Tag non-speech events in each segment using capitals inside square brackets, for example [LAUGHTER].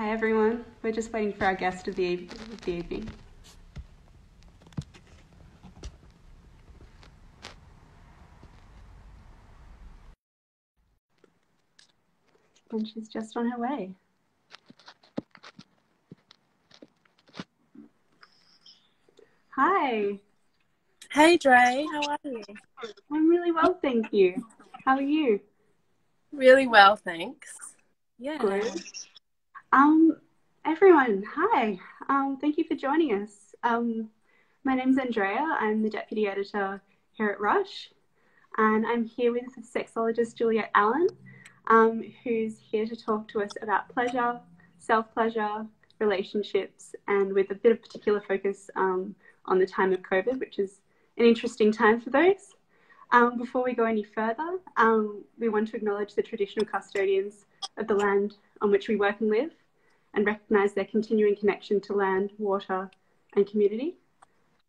Hi everyone. We're just waiting for our guest of the, of the evening. And she's just on her way. Hi. Hey Dre, how are you? I'm really well, thank you. How are you? Really well, thanks. Yeah. Good. Um, everyone, hi. Um, thank you for joining us. Um, my name's Andrea. I'm the deputy editor here at RUSSH, and I'm here with sexologist Juliet Allen, um, who's here to talk to us about pleasure, self pleasure, relationships, and with a bit of particular focus um, on the time of COVID, which is an interesting time for those. Um, before we go any further, um, we want to acknowledge the traditional custodians of the land on which we work and live and recognise their continuing connection to land, water, and community.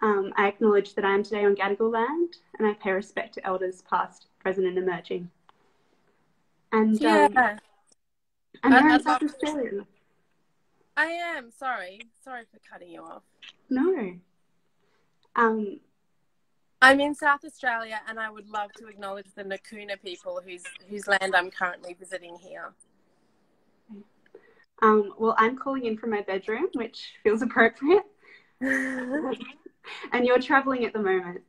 Um, I acknowledge that I am today on Gadigal land and I pay respect to elders past, present, and emerging. And Yeah. um, I'd- you're in South Australia. I am. Sorry. Sorry for cutting you off. No. Um, I'm in South Australia and I would love to acknowledge the Nukunu people whose whose land I'm currently visiting here. Um, well, I'm calling in from my bedroom, which feels appropriate. [LAUGHS] And you're traveling at the moment.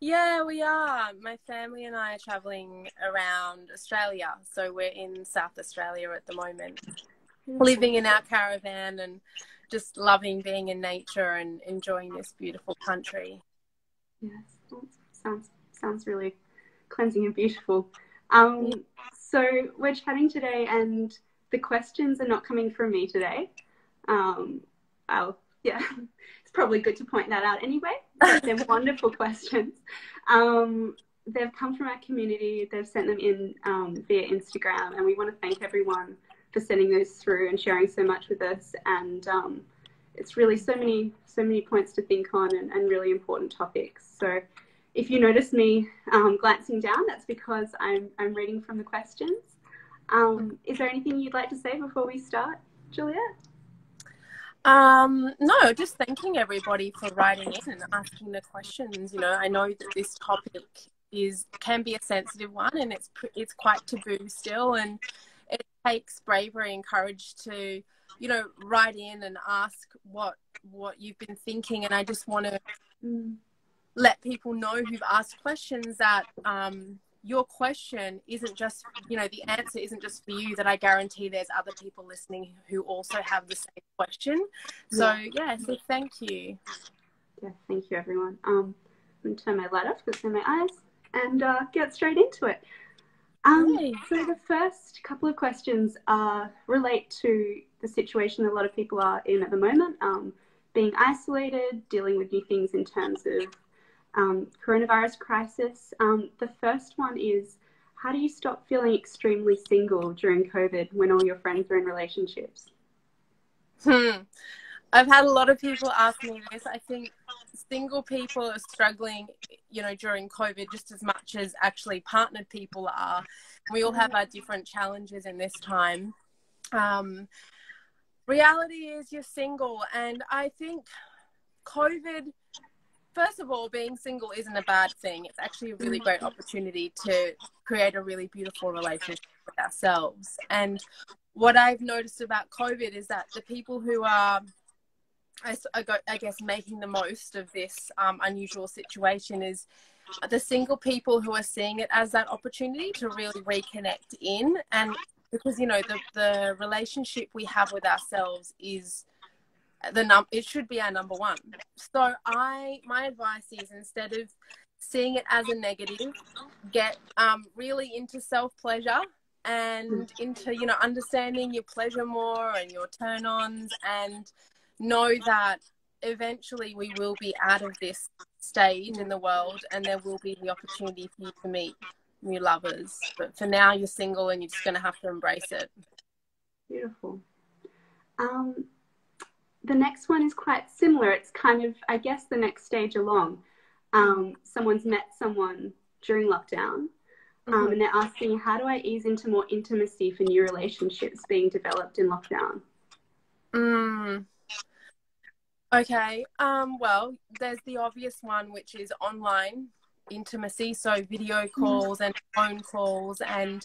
yeah, we are. My family and I are traveling around Australia. So we're in South Australia at the moment, living in our caravan and just loving being in nature and enjoying this beautiful country. Yes, sounds sounds really cleansing and beautiful. Um, so we're chatting today, and the questions are not coming from me today. Um, I'll, yeah, [LAUGHS] it's probably good to point that out anyway. They're [LAUGHS] wonderful questions. Um, they've come from our community. They've sent them in um, via Instagram, and we want to thank everyone for sending those through and sharing so much with us. And um, it's really so many so many points to think on and, and really important topics. So if you notice me um, glancing down, that's because I'm I'm reading from the questions. Um, is there anything you'd like to say before we start, Juliet? Um, no, just thanking everybody for writing in and asking the questions. You know, I know that this topic is can be a sensitive one, and it's it's quite taboo still, and it takes bravery and courage to, you know, write in and ask what what you've been thinking. And I just want to let people know who've asked questions that um, your question isn't just, you know, the answer isn't just for you, that I guarantee there's other people listening who also have the same question. So, yeah, so thank you. Yeah, thank you, everyone. Um, I'm going to turn my light off because in my eyes and uh, get straight into it. Um, so the first couple of questions uh, relate to the situation a lot of people are in at the moment, um, being isolated, dealing with new things in terms of um, coronavirus crisis. Um, the first one is, how do you stop feeling extremely single during COVID when all your friends are in relationships? Hmm. I've had a lot of people ask me this. I think single people are struggling, you know, during COVID just as much as actually partnered people are. We all have our different challenges in this time. Um, reality is you're single, and I think COVID, first of all, being single isn't a bad thing. It's actually a really great opportunity to create a really beautiful relationship with ourselves. And what I've noticed about COVID is that the people who are I, guess making the most of this um, unusual situation is the single people who are seeing it as that opportunity to really reconnect in and because you know the, the relationship we have with ourselves is the num it should be our number one so i my advice is instead of seeing it as a negative get um, really into self pleasure and into you know understanding your pleasure more and your turn ons and know that eventually we will be out of this stage in the world and there will be the opportunity for you to meet new lovers. But for now, you're single and you're just going to have to embrace it. Beautiful. Um, the next one is quite similar. It's kind of, I guess, the next stage along. Um, someone's met someone during lockdown, Um, and they're asking, how do I ease into more intimacy for new relationships being developed in lockdown? Mm. Okay. Um, well, there's the obvious one, which is online intimacy. So video mm. calls and phone calls and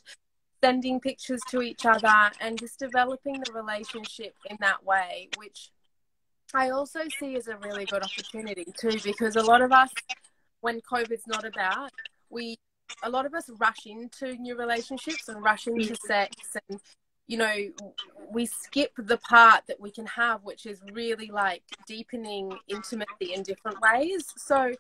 sending pictures to each other and just developing the relationship in that way, which I also see as a really good opportunity too, because a lot of us, when COVID's not about, we a lot of us rush into new relationships and rush into mm. sex and you know we skip the part that we can have which is really like deepening intimacy in different ways so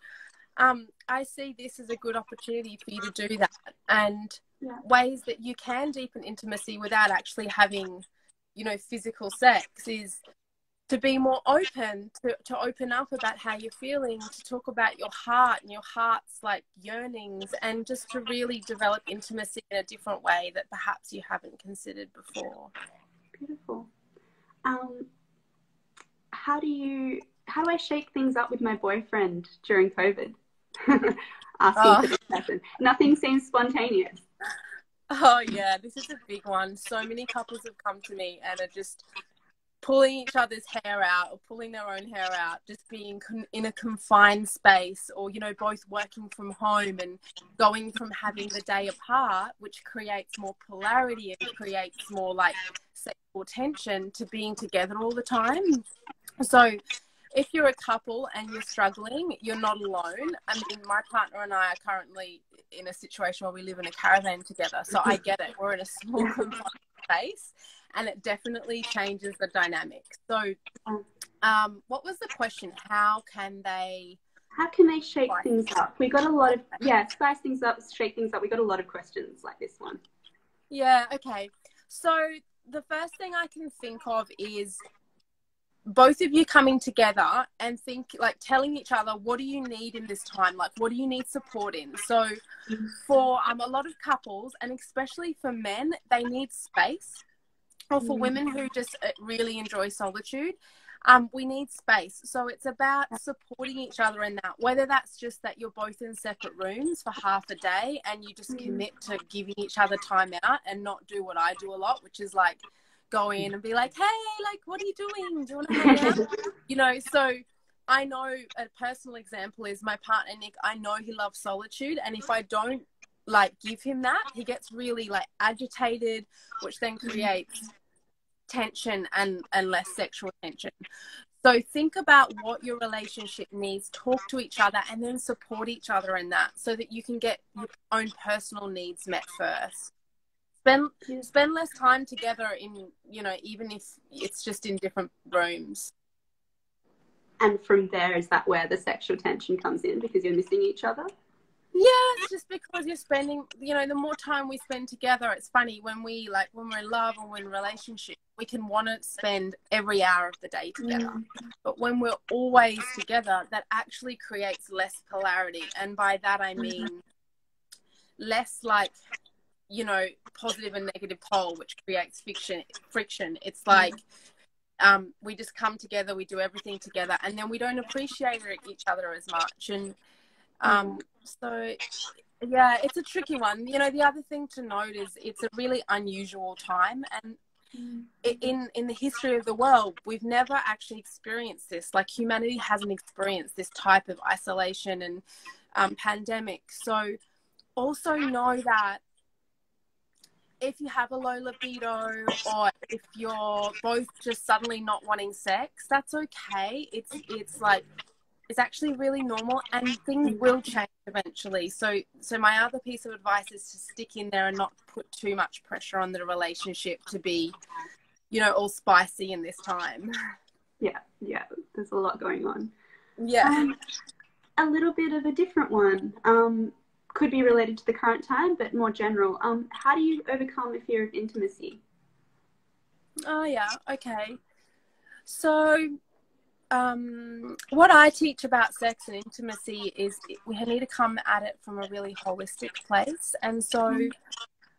um, i see this as a good opportunity for you to do that and yeah. ways that you can deepen intimacy without actually having you know physical sex is to be more open to, to open up about how you're feeling to talk about your heart and your heart's like yearnings and just to really develop intimacy in a different way that perhaps you haven't considered before. Beautiful. Um how do you how do i shake things up with my boyfriend during covid? [LAUGHS] Asking oh. for this person. Nothing seems spontaneous. Oh yeah this is a big one. So many couples have come to me and are just pulling each other's hair out or pulling their own hair out, just being con- in a confined space, or you know, both working from home and going from having the day apart, which creates more polarity and creates more like sexual tension, to being together all the time. So, if you're a couple and you're struggling, you're not alone. I mean, my partner and I are currently in a situation where we live in a caravan together, so I get it. We're in a small [LAUGHS] confined space and it definitely changes the dynamic. So, um, what was the question? How can they? How can they shake things up? We got a lot of yeah, spice things up, shake things up. We got a lot of questions like this one. Yeah. Okay. So the first thing I can think of is both of you coming together and think like telling each other what do you need in this time like what do you need support in so for um, a lot of couples and especially for men they need space or for mm. women who just uh, really enjoy solitude, um, we need space. So it's about supporting each other in that, whether that's just that you're both in separate rooms for half a day and you just mm. commit to giving each other time out and not do what I do a lot, which is like go in and be like, hey, like, what are you doing? Do you want to hang out? [LAUGHS] you know, so I know a personal example is my partner, Nick, I know he loves solitude. And if I don't like give him that, he gets really like agitated, which then mm. creates tension and, and less sexual tension. So think about what your relationship needs, talk to each other, and then support each other in that so that you can get your own personal needs met first. Spend spend less time together in you know, even if it's just in different rooms. And from there is that where the sexual tension comes in because you're missing each other? Yeah, it's just because you're spending, you know, the more time we spend together, it's funny when we like when we're in love or we're in relationship, we can want to spend every hour of the day together. Mm. But when we're always together, that actually creates less polarity. And by that I mm-hmm. mean less like, you know, positive and negative pole, which creates fiction friction. It's mm-hmm. like um, we just come together, we do everything together, and then we don't appreciate each other as much. And um, so, yeah, it's a tricky one. You know, the other thing to note is it's a really unusual time, and in in the history of the world, we've never actually experienced this. Like humanity hasn't experienced this type of isolation and um, pandemic. So, also know that if you have a low libido or if you're both just suddenly not wanting sex, that's okay. It's it's like is actually really normal and things will change eventually. So so my other piece of advice is to stick in there and not put too much pressure on the relationship to be, you know, all spicy in this time. [LAUGHS] Yeah, yeah. There's a lot going on. Yeah. Um, a little bit of a different one. Um, could be related to the current time, but more general. Um, how do you overcome a fear of intimacy? Oh yeah, okay. So um, what I teach about sex and intimacy is we need to come at it from a really holistic place. And so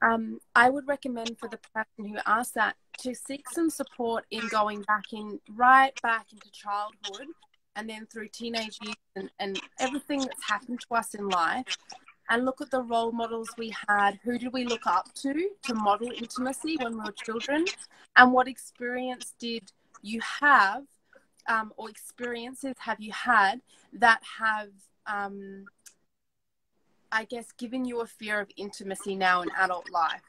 um, I would recommend for the person who asks that to seek some support in going back in, right back into childhood and then through teenage years and, and everything that's happened to us in life and look at the role models we had. Who did we look up to to model intimacy when we were children? And what experience did you have, um, or experiences have you had that have, um, I guess, given you a fear of intimacy now in adult life?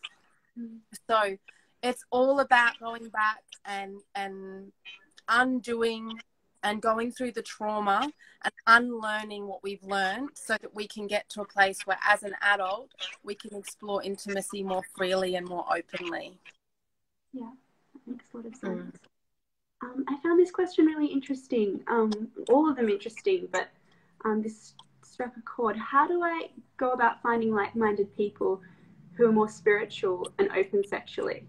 Mm. So it's all about going back and and undoing and going through the trauma and unlearning what we've learned so that we can get to a place where as an adult we can explore intimacy more freely and more openly yeah that makes a lot of sense mm. Um, i found this question really interesting um, all of them interesting but um, this struck a chord how do i go about finding like-minded people who are more spiritual and open sexually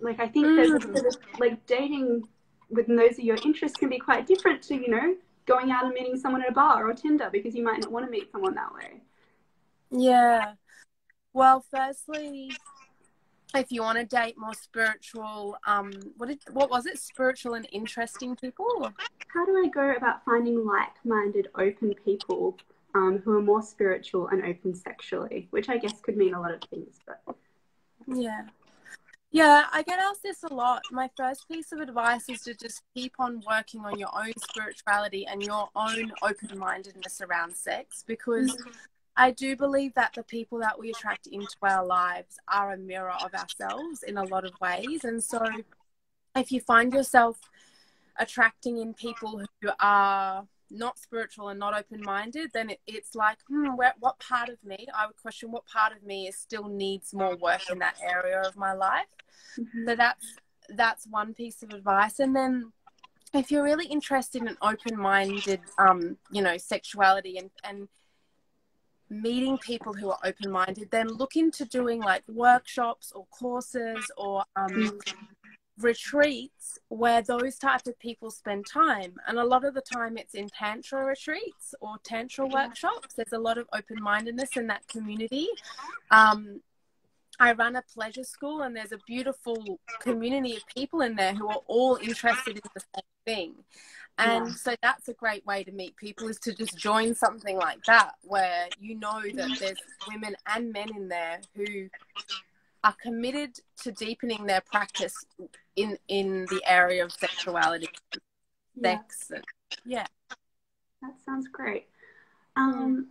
like i think mm. there's a sort of like dating with those of your interests can be quite different to, you know, going out and meeting someone at a bar or Tinder because you might not want to meet someone that way. Yeah. Well, firstly, if you want to date more spiritual, um, what did, what was it? Spiritual and interesting people. How do I go about finding like-minded, open people um, who are more spiritual and open sexually? Which I guess could mean a lot of things, but yeah. Yeah, I get asked this a lot. My first piece of advice is to just keep on working on your own spirituality and your own open mindedness around sex because mm-hmm. I do believe that the people that we attract into our lives are a mirror of ourselves in a lot of ways. And so if you find yourself attracting in people who are not spiritual and not open minded, then it, it's like, hmm, where, what part of me? I would question what part of me is still needs more work in that area of my life. Mm-hmm. So that's that's one piece of advice, and then if you're really interested in open minded, um, you know, sexuality and and meeting people who are open minded, then look into doing like workshops or courses or um, retreats where those types of people spend time. And a lot of the time it's in tantra retreats or tantra workshops. There's a lot of open-mindedness in that community. Um, i run a pleasure school and there's a beautiful community of people in there who are all interested in the same thing and yeah. so that's a great way to meet people is to just join something like that where you know that there's women and men in there who are committed to deepening their practice in in the area of sexuality, yeah. sex, and, yeah. That sounds great. Um,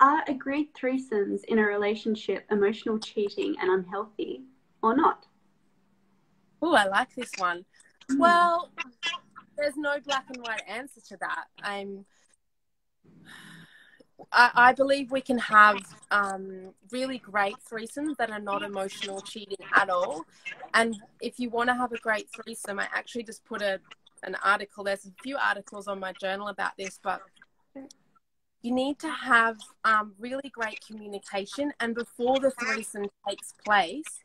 are agreed threesomes in a relationship emotional cheating and unhealthy or not? Oh, I like this one. Mm. Well, there's no black and white answer to that. I'm I, I believe we can have um, really great threesomes that are not emotional cheating at all. And if you want to have a great threesome, I actually just put a an article. There's a few articles on my journal about this, but you need to have um, really great communication. And before the threesome takes place,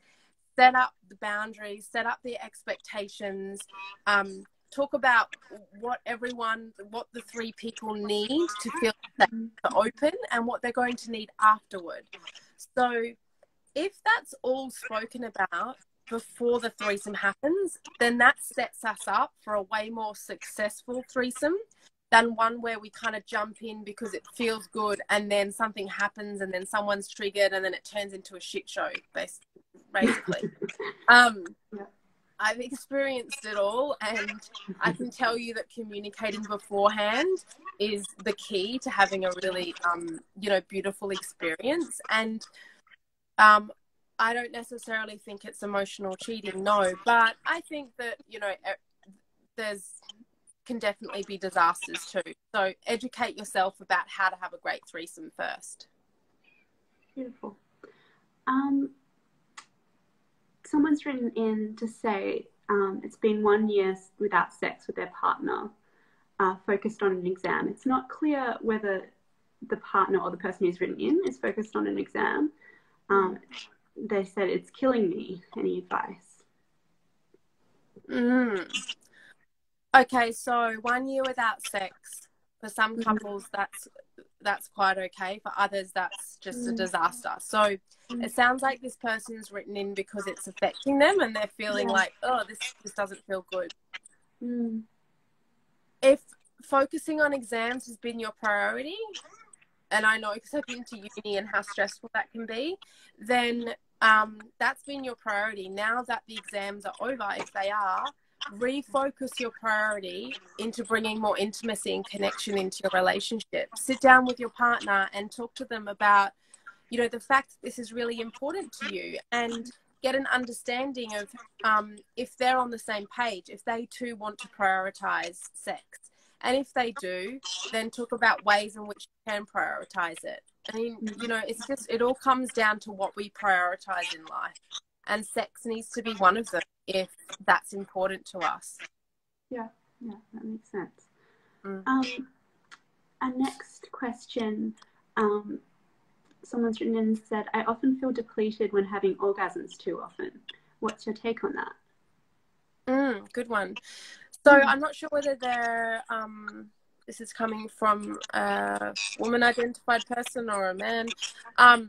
set up the boundaries, set up the expectations. Um, talk about what everyone, what the three people need to feel safe to open and what they're going to need afterward. So, if that's all spoken about before the threesome happens, then that sets us up for a way more successful threesome than one where we kind of jump in because it feels good and then something happens and then someone's triggered and then it turns into a shit show, basically. [LAUGHS] um, yeah. I've experienced it all, and I can tell you that communicating beforehand is the key to having a really, um, you know, beautiful experience. And um, I don't necessarily think it's emotional cheating, no, but I think that you know, there's can definitely be disasters too. So educate yourself about how to have a great threesome first. Beautiful. Um, someone's written in to say um, it's been one year without sex with their partner, uh, focused on an exam. It's not clear whether the partner or the person who's written in is focused on an exam. Um, they said it's killing me. Any advice? Mm. Okay, so one year without sex for some mm-hmm. couples, that's that's quite okay. For others, that's just a mm. disaster. So mm. it sounds like this person's written in because it's affecting them and they're feeling yeah. like, oh, this this doesn't feel good. Mm. If focusing on exams has been your priority, and I know because I've been to uni and how stressful that can be, then um, that's been your priority. Now that the exams are over, if they are, refocus your priority into bringing more intimacy and connection into your relationship. Sit down with your partner and talk to them about, you know, the fact that this is really important to you and get an understanding of um, if they're on the same page, if they too want to prioritize sex. And if they do, then talk about ways in which you can prioritize it. I mean, you know, it's just, it all comes down to what we prioritize in life. And sex needs to be one of them if that's important to us. Yeah, yeah, that makes sense. Mm. Um, our next question um, someone's written in and said, I often feel depleted when having orgasms too often. What's your take on that? Mm, good one. So mm. I'm not sure whether they're um, this is coming from a woman identified person or a man. Um,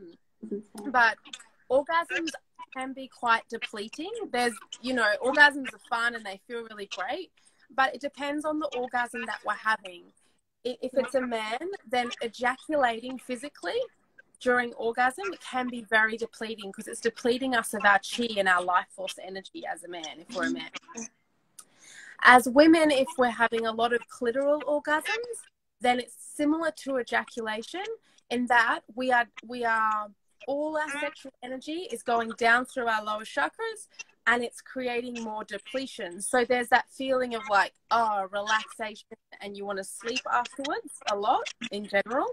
but orgasms can be quite depleting. There's, you know, orgasms are fun and they feel really great, but it depends on the orgasm that we're having. If it's a man, then ejaculating physically during orgasm can be very depleting because it's depleting us of our chi and our life force energy as a man if we're a man. As women, if we're having a lot of clitoral orgasms, then it's similar to ejaculation in that we are we are all our sexual energy is going down through our lower chakras and it's creating more depletion. So there's that feeling of like, oh, relaxation, and you want to sleep afterwards a lot in general.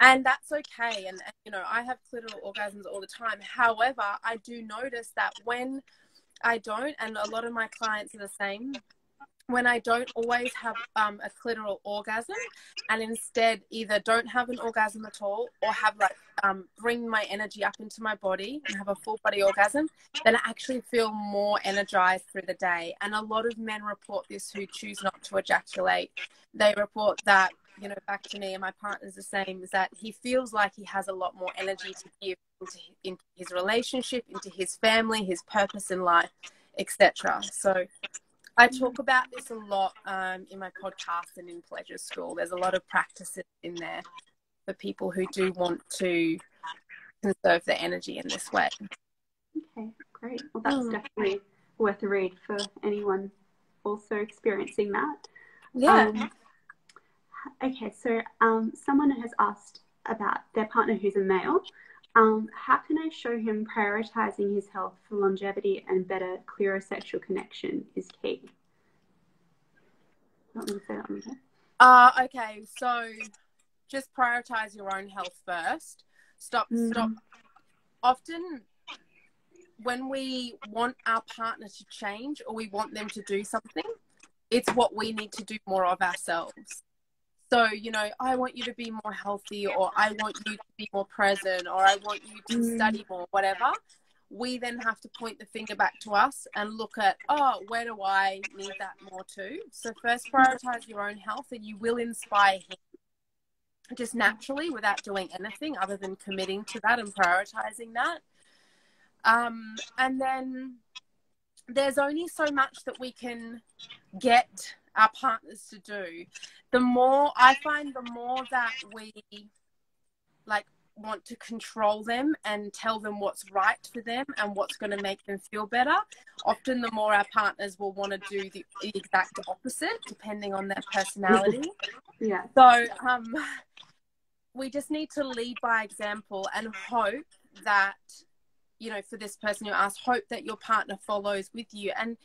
And that's okay. And, and, you know, I have clitoral orgasms all the time. However, I do notice that when I don't, and a lot of my clients are the same, when I don't always have um, a clitoral orgasm and instead either don't have an orgasm at all or have like um, bring my energy up into my body and have a full body orgasm, then I actually feel more energized through the day. And a lot of men report this who choose not to ejaculate. They report that, you know, back to me and my partner's the same, is that he feels like he has a lot more energy to give into, into his relationship, into his family, his purpose in life, etc. So I talk about this a lot um, in my podcast and in Pleasure School. There's a lot of practices in there for people who do want to conserve their energy in this way. Okay, great. Well, that's mm. definitely worth a read for anyone also experiencing that. Yeah. Um, okay, so um, someone has asked about their partner who's a male um, how can I show him prioritizing his health for longevity and better, clearer sexual connection is key? Uh, okay, so just prioritize your own health first. Stop, mm. stop. Often, when we want our partner to change or we want them to do something, it's what we need to do more of ourselves. So, you know, I want you to be more healthy, or I want you to be more present, or I want you to mm. study more, whatever. We then have to point the finger back to us and look at, oh, where do I need that more too? So, first prioritize your own health, and you will inspire him just naturally without doing anything other than committing to that and prioritizing that. Um, and then there's only so much that we can get our partners to do, the more I find the more that we like want to control them and tell them what's right for them and what's going to make them feel better, often the more our partners will want to do the exact opposite depending on their personality. [LAUGHS] yeah. So um, we just need to lead by example and hope that you know for this person who asked hope that your partner follows with you. And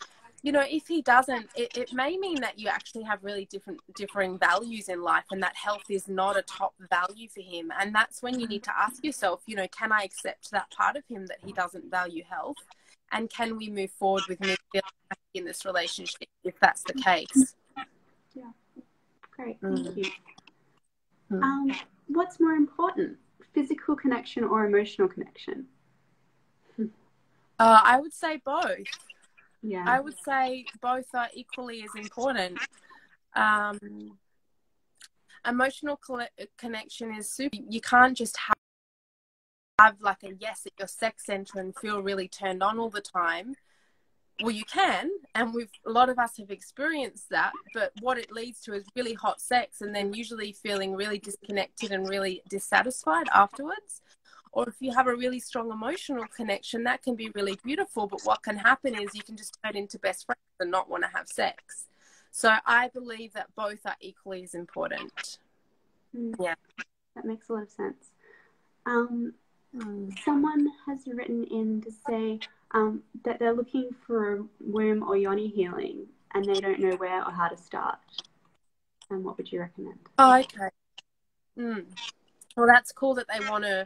you know if he doesn't it, it may mean that you actually have really different differing values in life and that health is not a top value for him. And that's when you need to ask yourself you know can i accept that part of him that he doesn't value health? And can we move forward with me in this relationship if that's the case? Yeah. Great. Thank mm. you. Mm. um, what's more important physical connection or emotional connection? Uh, i would say both. Yeah. I would say both are equally as important. Um, emotional connection is super you can't just have, have like a yes at your sex center and feel really turned on all the time well, you can, and we've a lot of us have experienced that. But what it leads to is really hot sex, and then usually feeling really disconnected and really dissatisfied afterwards. Or if you have a really strong emotional connection, that can be really beautiful. But what can happen is you can just turn into best friends and not want to have sex. So I believe that both are equally as important. Mm. Yeah, that makes a lot of sense. Um, mm. Someone has written in to say um, that they're looking for womb or yoni healing and they don't know where or how to start. And what would you recommend? Oh, okay. Mm. Well, that's cool that they want to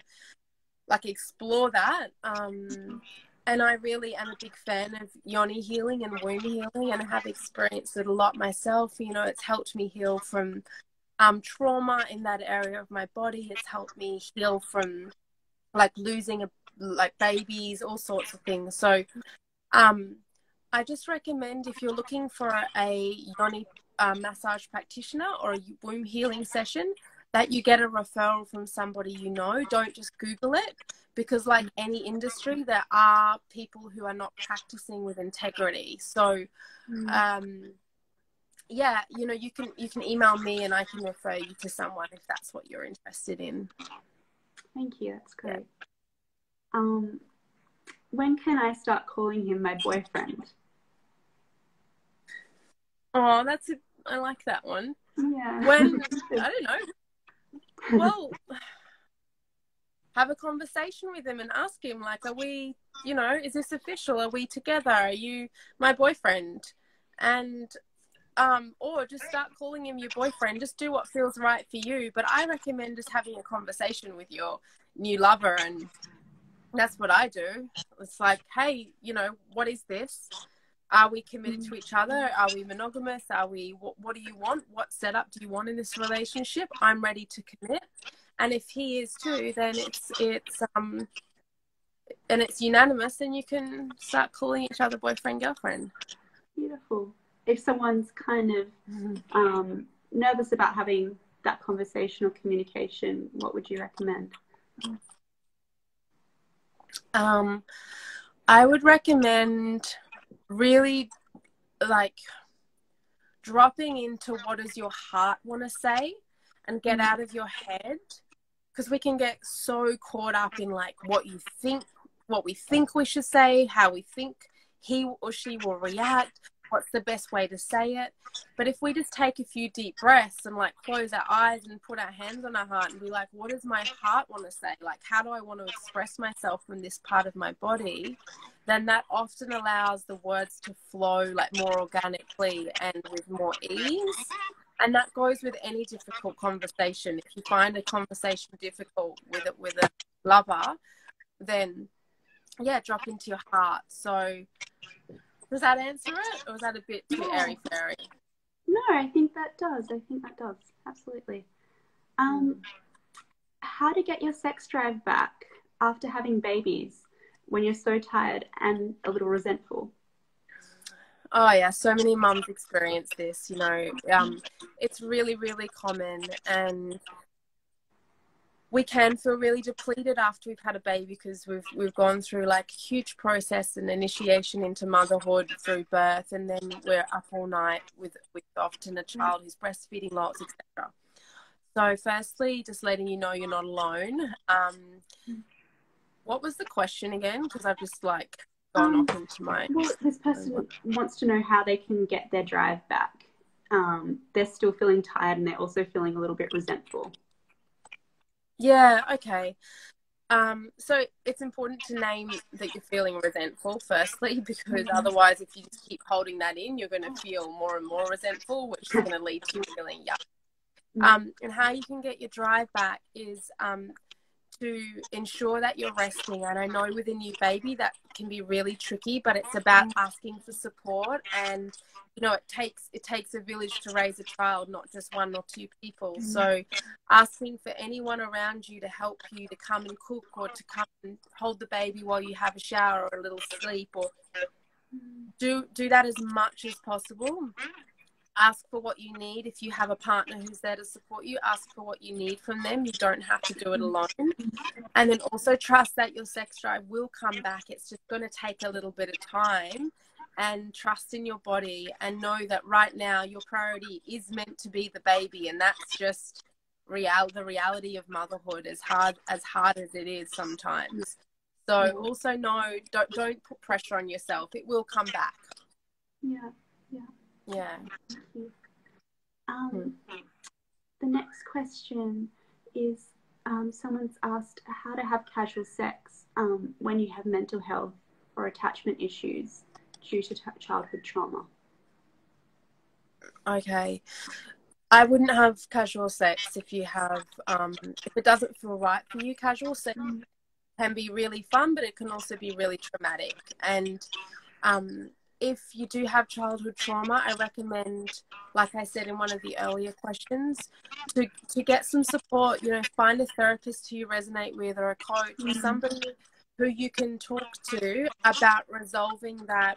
like explore that. Um, and I really am a big fan of yoni healing and womb healing, and I have experienced it a lot myself. You know, it's helped me heal from um, trauma in that area of my body. It's helped me heal from like losing a, like babies, all sorts of things. So, um, I just recommend if you're looking for a yoni uh, massage practitioner or a womb healing session, that you get a referral from somebody you know. Don't just Google it because, like any industry, there are people who are not practicing with integrity. So, mm. um, yeah, you know, you can you can email me and I can refer you to someone if that's what you're interested in. Thank you. That's great. Yeah. Um, when can I start calling him my boyfriend? Oh, that's a, I like that one. Yeah. When [LAUGHS] I don't know well, have a conversation with him and ask him, like, are we, you know, is this official? Are we together? Are you my boyfriend? And, um, or just start calling him your boyfriend. Just do what feels right for you. But I recommend just having a conversation with your new lover. And that's what I do. It's like, hey, you know, what is this? Are we committed to each other? Are we monogamous? Are we what, what do you want? What setup do you want in this relationship? I'm ready to commit. And if he is too, then it's it's um and it's unanimous and you can start calling each other boyfriend girlfriend. Beautiful. If someone's kind of mm-hmm. um, nervous about having that conversation or communication, what would you recommend? Um, I would recommend really like dropping into what does your heart want to say and get mm-hmm. out of your head because we can get so caught up in like what you think what we think we should say how we think he or she will react what's the best way to say it. But if we just take a few deep breaths and like close our eyes and put our hands on our heart and be like, what does my heart want to say? Like, how do I want to express myself from this part of my body? Then that often allows the words to flow like more organically and with more ease. And that goes with any difficult conversation. If you find a conversation difficult with it with a lover, then yeah, drop into your heart. So does that answer it, or was that a bit too airy fairy? No, I think that does. I think that does. Absolutely. Um, how to get your sex drive back after having babies when you're so tired and a little resentful? Oh yeah, so many mums experience this. You know, um, it's really, really common, and we can feel really depleted after we've had a baby because we've we've gone through like huge process and initiation into motherhood through birth and then we're up all night with with often a child who's breastfeeding lots etc so firstly just letting you know you're not alone. Um, what was the question again? Because i've just like gone um, off into my well this person wants to know how they can get their drive back. Um, they're still feeling tired and they're also feeling a little bit resentful yeah, okay. Um, so it's important to name that you're feeling resentful, firstly, [LAUGHS] because mm-hmm. otherwise, if you just keep holding that in, you're going to feel more and more resentful, which is going to lead to you feeling yuck. Mm-hmm. Um, and how you can get your drive back is um, to ensure that you're resting. And I know with a new baby that can be really tricky, but it's about asking for support and you know it takes it takes a village to raise a child not just one or two people mm-hmm. so asking for anyone around you to help you to come and cook or to come and hold the baby while you have a shower or a little sleep or do do that as much as possible ask for what you need. If you have a partner who's there to support you, ask for what you need from them. You don't have to do it alone. And then also trust that your sex drive will come back. It's just going to take a little bit of time. and trust in your body and know that right now your priority is meant to be the baby and that's just real the reality of motherhood as hard as hard as it is sometimes so also know don't don't put pressure on yourself it will come back yeah yeah um, hmm. the next question is um, someone's asked how to have casual sex um, when you have mental health or attachment issues due to t- childhood trauma. Okay. I wouldn't have casual sex if you have, um, if it doesn't feel right for you. Casual sex mm. can be really fun, but it can also be really traumatic. And um, if you do have childhood trauma, I recommend, like I said in one of the earlier questions, to, to get some support. You know, find a therapist who you resonate with, or a coach, or mm-hmm. somebody who you can talk to about resolving that,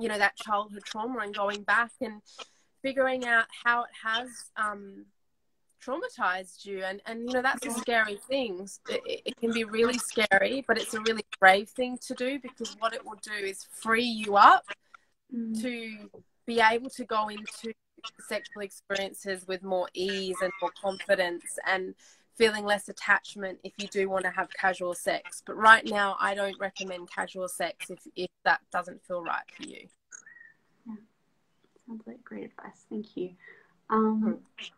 you know, that childhood trauma and going back and figuring out how it has um, traumatized you and and you know that's a scary thing. It, it, can be really scary but it's a really brave thing to do because what it will do is free you up mm. to be able to go into sexual experiences with more ease and more confidence and feeling less attachment if you do want to have casual sex. But right now i don't recommend casual sex if, if that doesn't feel right for you. Yeah. Sounds like great advice. Thank you. Um, mm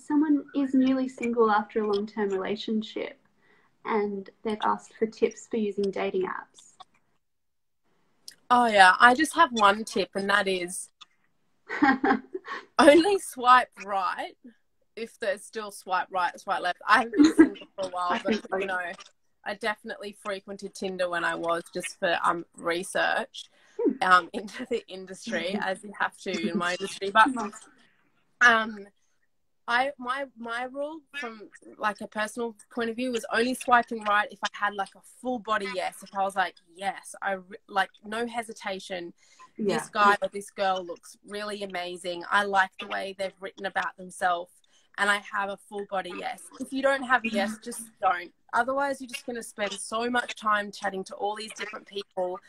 someone is newly single after a long term relationship and they've asked for tips for using dating apps. Oh, yeah. I just have one tip, and that is [LAUGHS] only swipe right if there's still swipe right, swipe left. I haven't been single for a while, but [LAUGHS] you know, I definitely frequented Tinder when I was just for um research hmm. um [LAUGHS] into the industry as you have to in my industry. But um I my my rule from like a personal point of view was only swiping right if I had like a full body yes. If I was like yes, I like no hesitation. Yeah. This guy or this girl looks really amazing. I like the way they've written about themselves, and I have a full body yes. If you don't have a yes, just don't. Otherwise, you're just going to spend so much time chatting to all these different people,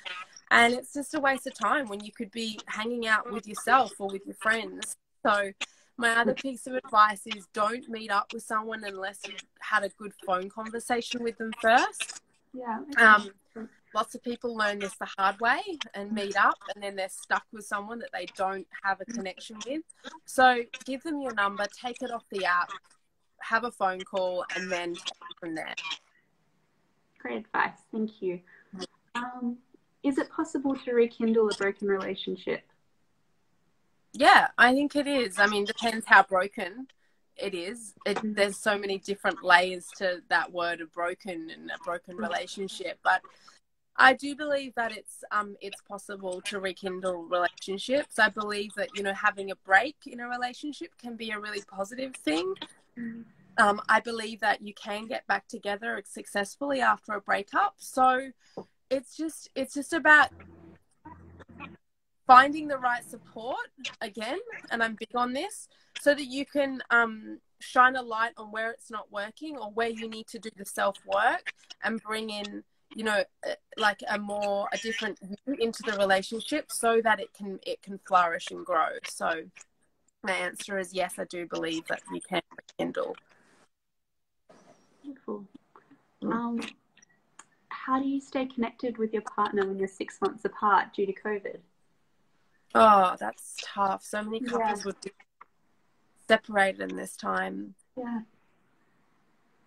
and it's just a waste of time when you could be hanging out with yourself or with your friends. So my other piece of advice is don't meet up with someone unless you've had a good phone conversation with them first. Yeah. Um, lots of people learn this the hard way and meet up and then they're stuck with someone that they don't have a connection with. So give them your number, take it off the app, have a phone call, and then from there. Great advice. Thank you. Um, is it possible to rekindle a broken relationship? Yeah, I think it is. I mean, depends how broken it is. It, there's so many different layers to that word of broken and a broken relationship, but I do believe that it's um it's possible to rekindle relationships. I believe that you know having a break in a relationship can be a really positive thing. Um, I believe that you can get back together successfully after a breakup. So it's just it's just about finding the right support again, and I'm big on this, so that you can um, shine a light on where it's not working or where you need to do the self work and bring in, you know, uh, like a more a different view into the relationship so that it can it can flourish and grow. So my answer is yes, I do believe that you can rekindle. Beautiful. Um, how do you stay connected with your partner when you're six months apart due to COVID? Oh, that's tough. So many couples yeah. would be separated in this time. Yeah.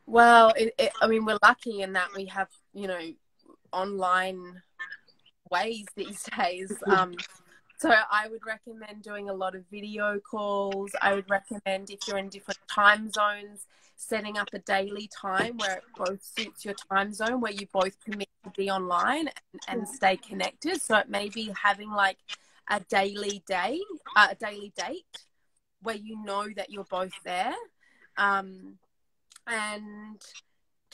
Well, it, it, I mean, we're lucky in that we have, you know, online ways these [LAUGHS] days. Um, so I would recommend doing a lot of video calls. I would recommend if you're in different time zones, setting up a daily time where it both suits your time zone, where you both commit to be online and, and stay connected. So it may be having like a daily day, uh, a daily date where you know that you're both there. Um, and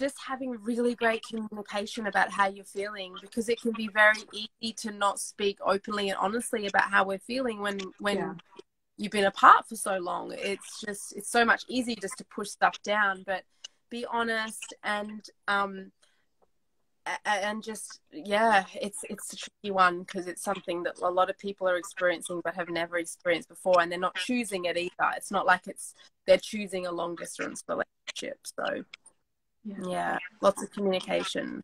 just having really great communication about how you're feeling because it can be very easy to not speak openly and honestly about how we're feeling when when yeah. you've been apart for so long it's just it's so much easier just to push stuff down but be honest and um and just yeah it's it's a tricky one because it's something that a lot of people are experiencing but have never experienced before and they're not choosing it either. It's not like it's they're choosing a long distance relationship so yeah, yeah lots of communication.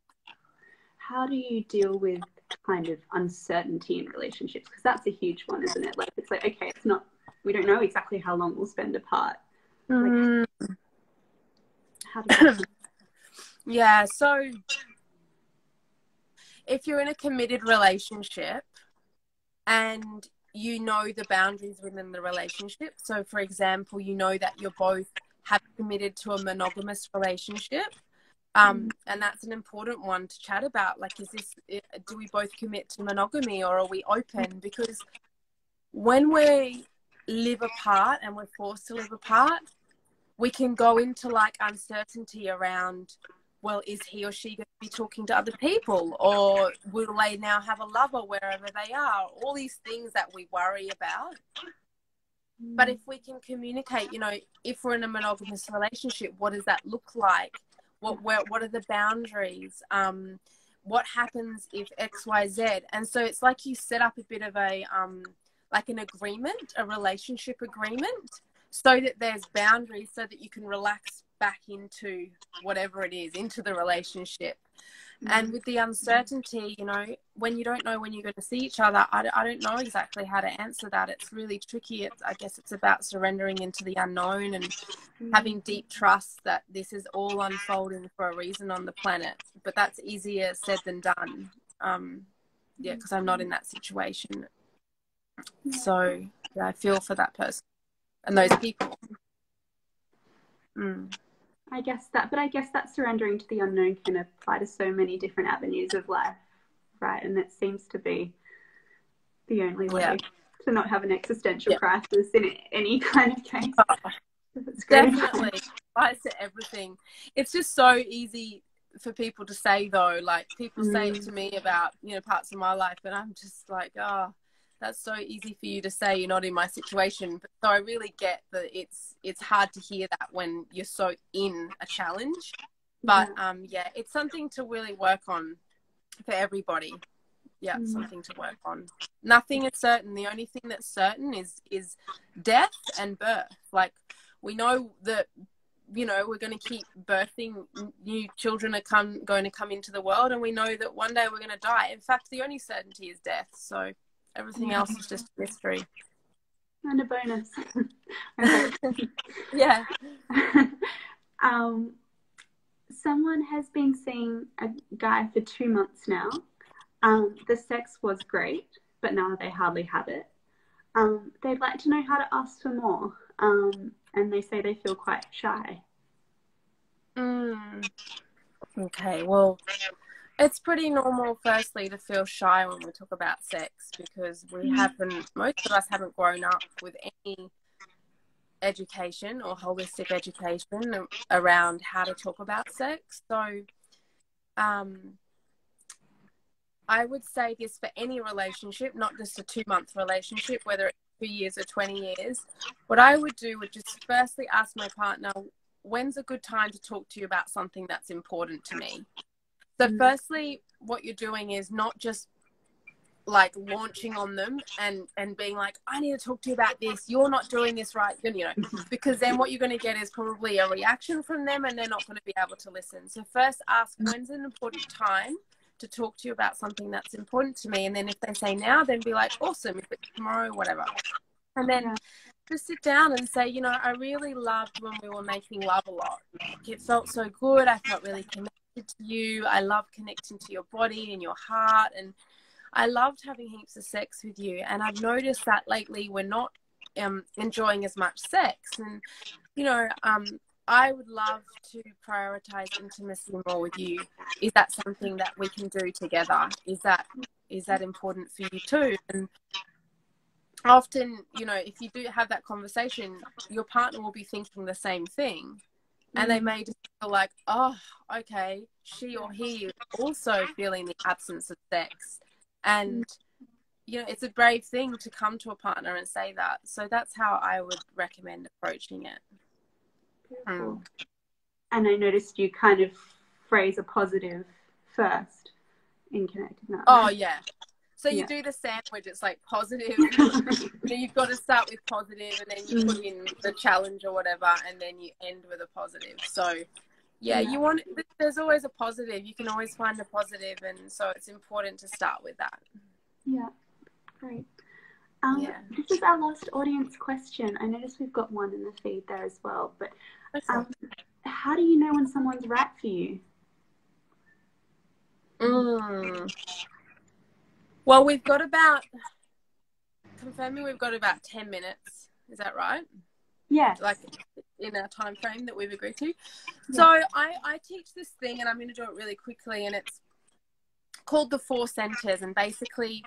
How do you deal with kind of uncertainty in relationships? Because that's a huge one isn't it? Like it's like okay it's not we don't know exactly how long we'll spend apart. Mm. how do yeah so if you're in a committed relationship and you know the boundaries within the relationship so for example you know that you're both have committed to a monogamous relationship um, mm. and that's an important one to chat about like is this do we both commit to monogamy or are we open because when we live apart and we're forced to live apart we can go into like uncertainty around well, is he or she going to be talking to other people? Or will they now have a lover wherever they are? All these things that we worry about. But if we can communicate, you know, if we're in a monogamous relationship, what does that look like? What where, what are the boundaries? Um, what happens if X Y Z? And so it's like you set up a bit of a um, like an agreement, a relationship agreement, so that there's boundaries, so that you can relax back into whatever it is, into the relationship. Mm-hmm. And with the uncertainty, you know, when you don't know when you're going to see each other, I, I don't know exactly how to answer that. It's really tricky. It's, I guess it's about surrendering into the unknown and mm-hmm. having deep trust that this is all unfolding for a reason on the planet. But that's easier said than done. Um, yeah, because I'm not in that situation. So yeah, I feel for that person and those people. Mm. I guess that, but I guess that surrendering to the unknown can apply to so many different avenues of life, right? And that seems to be the only way yeah. to not have an existential yeah. crisis in any [LAUGHS] kind of case. Oh, definitely applies to everything. It's just so easy for people to say though. Like people mm. say to me about you know parts of my life, and I'm just like, oh, that's so easy for you to say you're not in my situation but so i really get that it's it's hard to hear that when you're so in a challenge. But yeah. um yeah it's something to really work on for everybody. Yeah mm. something to work on. Nothing is certain. The only thing that's certain is is death and birth. Like we know that you know we're going to keep birthing new children are come going to come into the world and we know that one day we're going to die. In fact the only certainty is death. So Everything else is just mystery. And a bonus. [LAUGHS] yeah. [LAUGHS] um, someone has been seeing a guy for two months now. Um, the sex was great, but now they hardly have it. Um, they'd like to know how to ask for more, um, and they say they feel quite shy. Mm. Okay, well, it's pretty normal, firstly, to feel shy when we talk about sex because we mm. haven't, most of us haven't grown up with any education or holistic education around how to talk about sex. So, um, I would say this for any relationship, not just a two month relationship, whether it's two years or 20 years. What I would do would just firstly ask my partner, when's a good time to talk to you about something that's important to me? So, mm. firstly, what you're doing is not just like launching on them and and being like i need to talk to you about this. You're not doing this right you know [LAUGHS] because then what you're going to get is probably a reaction from them and they're not going to be able to listen. So first ask when's an important time to talk to you about something that's important to me? And then if they say now then be like awesome. If it's tomorrow whatever. And then just sit down and say you know i really loved when we were making love a lot. It felt so good. I felt really connected to you. I love connecting to your body and your heart. And I loved having heaps of sex with you. And I've noticed that lately we're not um, enjoying as much sex. And, you know, um, I would love to prioritize intimacy more with you. Is that something that we can do together? Is that is that important for you too? And often, you know, if you do have that conversation, your partner will be thinking the same thing and they mm. may just feel like, oh, okay, she or he is also feeling the absence of sex, and you know, it's a brave thing to come to a partner and say that. So that's how I would recommend approaching it. Mm. And I noticed you kind of phrase a positive first in connecting that. Oh yeah. So you Yeah. do the sandwich. It's like positive. [LAUGHS] so you've got to start with positive, and then you put in the challenge or whatever, and then you end with a positive. So yeah, Yeah. you want. There's always a positive. You can always find a positive, and so it's important to start with that. Yeah, great. Um, Yeah. This is our last audience question. I noticed we've got one in the feed there as well. But um, how do you know when someone's right for you? Mm. Well, we've got about confirming we've got about ten minutes. Is that right? Yeah. Like in our time frame that we've agreed to. So I I teach this thing, and I'm going to do it really quickly, and it's called the four centers, and basically.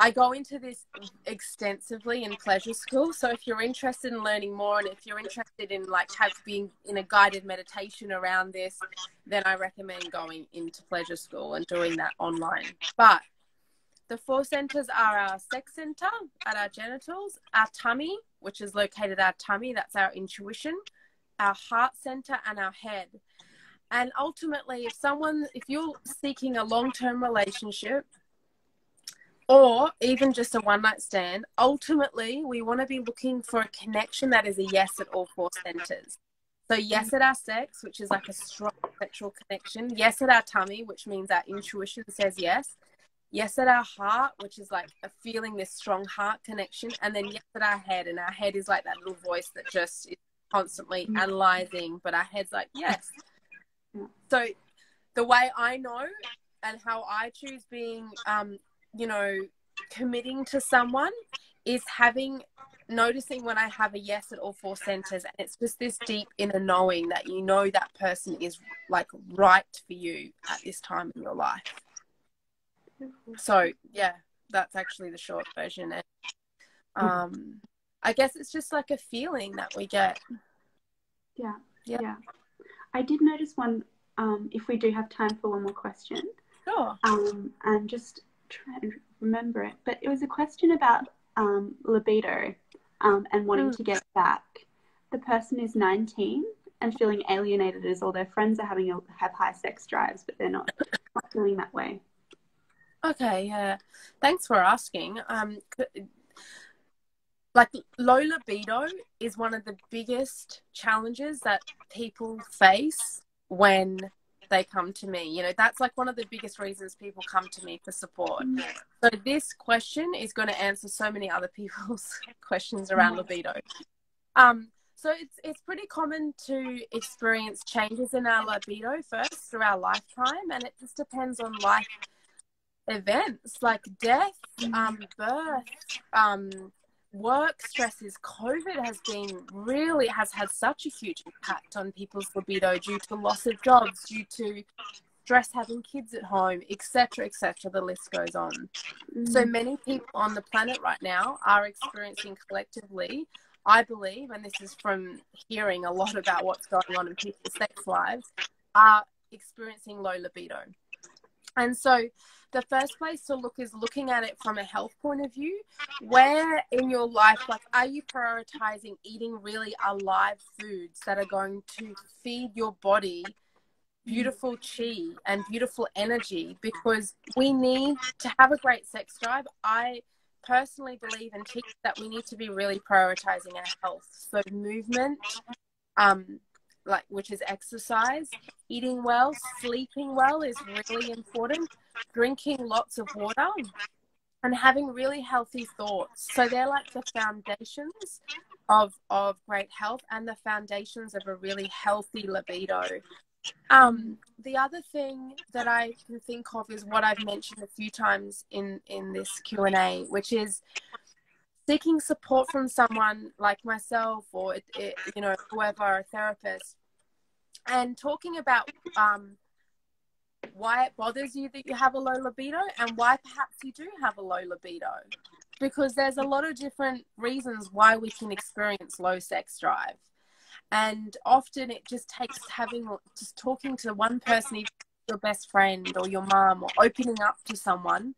I go into this extensively in pleasure school. So if you're interested in learning more and if you're interested in like have being in a guided meditation around this, then I recommend going into pleasure school and doing that online. But the four centers are our sex center at our genitals, our tummy, which is located our tummy, that's our intuition, our heart center, and our head. And ultimately, if someone, if you're seeking a long term relationship, or even just a one night stand, ultimately we want to be looking for a connection that is a yes at all four centers. So, yes at our sex, which is like a strong sexual connection. Yes at our tummy, which means our intuition says yes. Yes at our heart, which is like a feeling this strong heart connection. And then yes at our head. And our head is like that little voice that just is constantly Mm. analyzing, but our head's like, yes. So, the way I know and how I choose being, um, you know, committing to someone is having noticing when I have a yes at all four centers, and it's just this deep inner knowing that you know that person is like right for you at this time in your life. So yeah, that's actually the short version. And um, I guess it's just like a feeling that we get. Yeah. Yeah. Yeah. I did notice one, um, if we do have time for one more question, Sure. um, and just try and remember it. But it was a question about um, libido um, and wanting Mm. to get back. The person is 19 and feeling alienated as all their friends are having a, have high sex drives, but they're not, not feeling that way. Okay, yeah. Thanks for asking. Um, like low libido is one of the biggest challenges that people face when they come to me. You know, that's like one of the biggest reasons people come to me for support. So this question is going to answer so many other [LAUGHS] people's questions around libido. Um, so it's it's pretty common to experience changes in our libido first through our lifetime, and it just depends on life events like death, um, birth, um, work stresses. COVID has been really has had such a huge impact on people's libido due to loss of jobs, due to stress having kids at home, etc., etc. The list goes on. So Mm. many people on the planet right now are experiencing collectively, I believe, and this is from hearing a lot about what's going on in people's sex lives, are experiencing low libido. And so the first place to look is looking at it from a health point of view. Where in your life, like, are you prioritizing eating really alive foods that are going to feed your body beautiful chi and beautiful energy? Because we need to have a great sex drive. I personally believe and teach that we need to be really prioritizing our health. So movement, um, like which is exercise, eating well, sleeping well is really important. Drinking lots of water and having really healthy thoughts. So they're like the foundations of of great health and the foundations of a really healthy libido. Um, the other thing that I can think of is what I've mentioned a few times in in this Q and A, which is seeking support from someone like myself or it, it, you know whoever a therapist, and talking about um, why it bothers you that you have a low libido and why perhaps you do have a low libido. Because there's a lot of different reasons why we can experience low sex drive. And often it just takes having, just talking to one person, your best friend or your mom, or opening up to someone,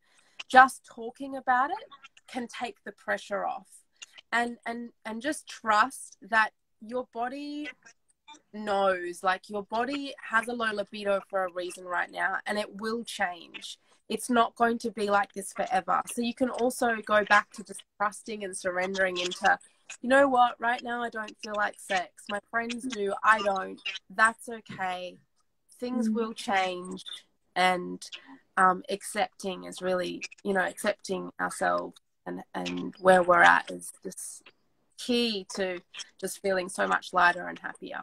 just talking about it can take the pressure off. And, and, and just trust that your body knows like your body has a low libido for a reason right now and it will change. It's not going to be like this forever. So you can also go back to just trusting and surrendering into you know what? Right now i don't feel like sex. My friends do. I don't. That's okay. Things Mm. will change. And um, accepting is really you know accepting ourselves and and where we're at is just key to just feeling so much lighter and happier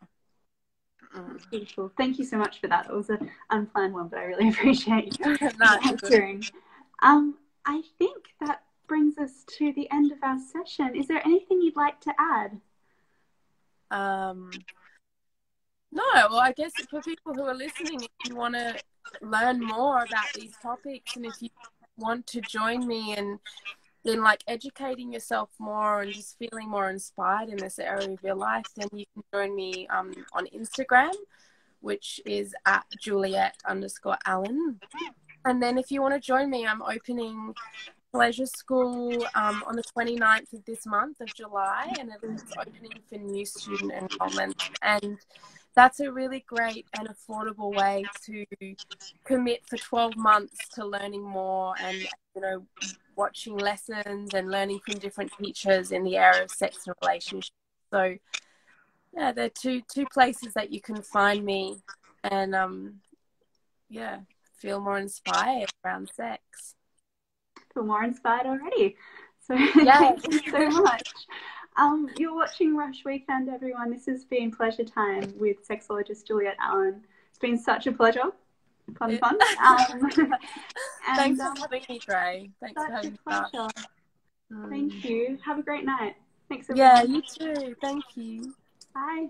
Beautiful. Thank you so much for that. It was an unplanned one, but I really [LAUGHS] appreciate you [LAUGHS] no, it's good. answering. Um, I think that brings us to the end of our session. Is there anything you'd like to add? Um, no, well, I guess for people who are listening, if you want to learn more about these topics and if you want to join me in, in like educating yourself more and just feeling more inspired in this area of your life, then you can join me um, on Instagram, which is at Juliet underscore Allen. And then if you want to join me, I'm opening Pleasure School um, on the 29th of this month of July, and it's opening for new student enrollment. And that's a really great and affordable way to commit for 12 months to learning more and, you know, watching lessons and learning from different teachers in the area of sex and relationships. So, yeah, there are two two places that you can find me, and um, yeah, feel more inspired around sex. feel more inspired already. So [LAUGHS] Yeah. thank you so much. Um, you're watching RUSSH Weekend, everyone. This has been Pleasure Time with sexologist Juliet Allen. It's been such a pleasure. Fun, fun. [LAUGHS] Um, [LAUGHS] and, Thanks um, for having me, Dre. Thanks for having me. Thank you. Have a great night. Thanks, Yeah, you too. Thank you. Bye.